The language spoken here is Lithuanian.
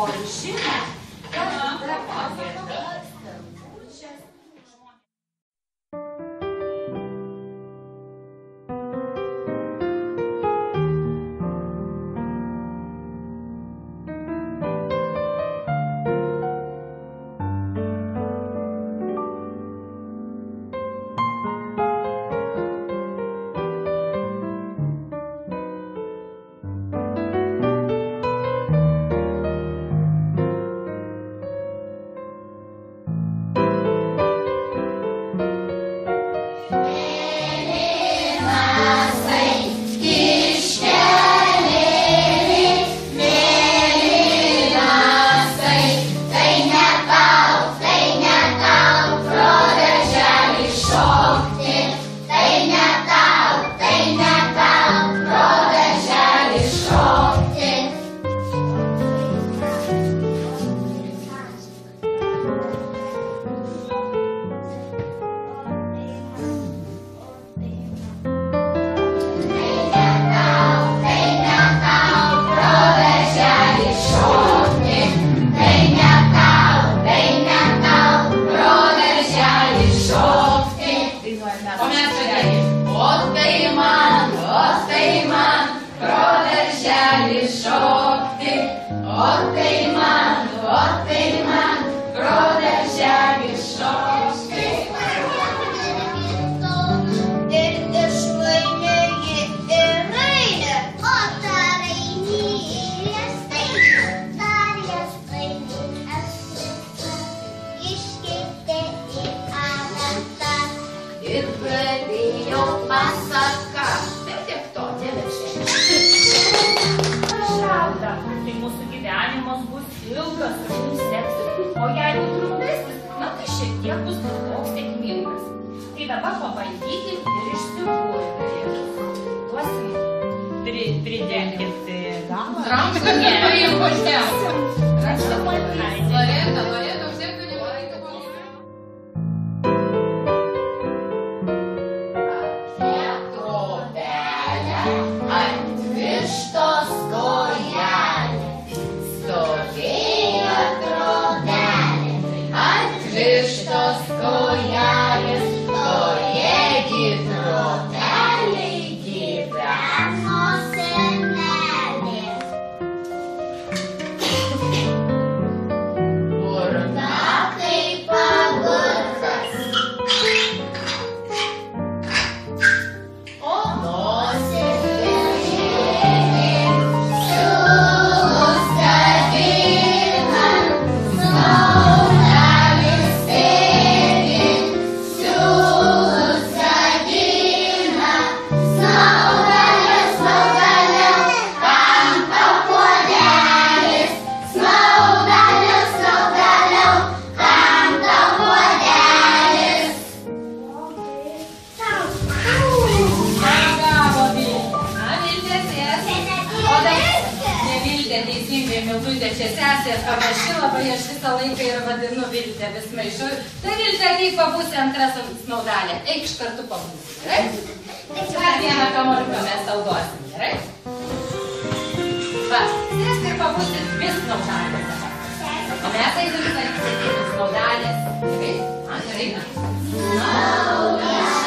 o žino, kad O ilgas ir mums seksis. O jeigu trumpesnis, na tai šiek tiek bus toks sėkmingas. Tai dabar pabandykim ir išsikurti. Duosim pri, pridengti galą. Rankų Ne. nepaimko žemė. Rankų Loreta, Loreta, teisingai, Milutė, čia sesės panaši, labai aš visą laiką ir vadinu Viltę, vis maišu. Tai Viltė, ateik pabūsi antras snaudalė. Eikš kartu pabūsi, gerai? Dar vieną kamoliuką mes tau duosim, gerai? Va, sėsk ir pabūsi dvi snaudalės. O mes eisim sakyti snaudalės. Gerai? Man gerai, na? Šieno